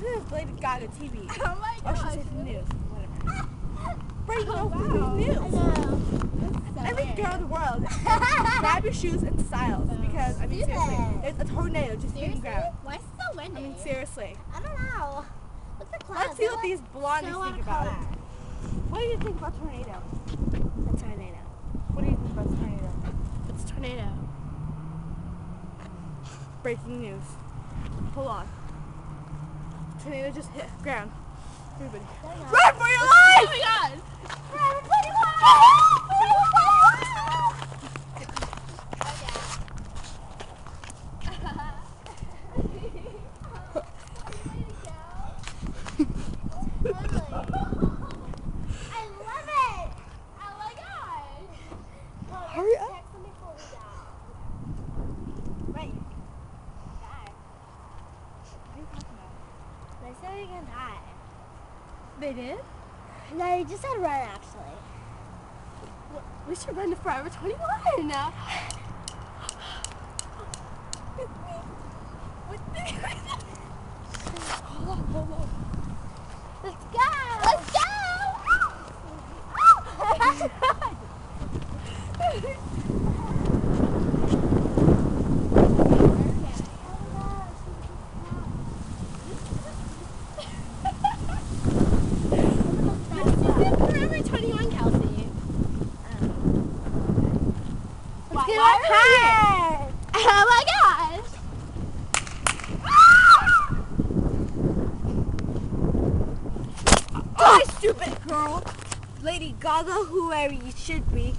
This is Lady Gaga TV. Oh my Or should I say the news? Whatever. Breaking Oh, wow. the news. So Every weird. girl in the world, grab your shoes and styles oh. because I mean Do seriously, that. there's a tornado just Seriously? ground. Why is it so windy? I mean seriously. I don't know. Look at the clouds. Let's see what these blondies so think about color. it. What do you think about tornado? A tornado. What do you think about tornado? It's a tornado. Breaking news. Hold on. Tornado just hit ground. Everybody. Run for your life! Oh my god! I love it. Oh my gosh! Mom, Hurry let's up. text them before we die. Right. Die. What are you talking about? They said we can die. They did? No, you just said run actually. We should run to Forever 21 now. Hold on, hold on. Let's go. Let's go! Forever 21, Kelsey. Oh my gosh! Die, stupid girl! Lady Gaga, whoever you should be.